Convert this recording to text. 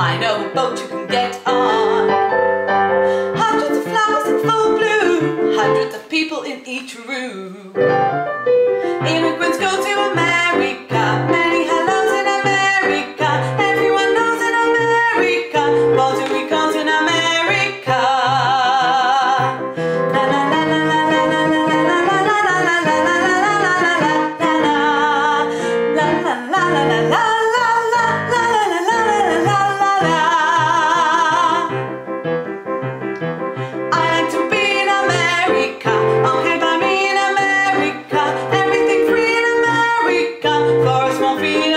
I know a boat you can get on. Hundreds of flowers in full bloom, hundreds of people in each room. won't be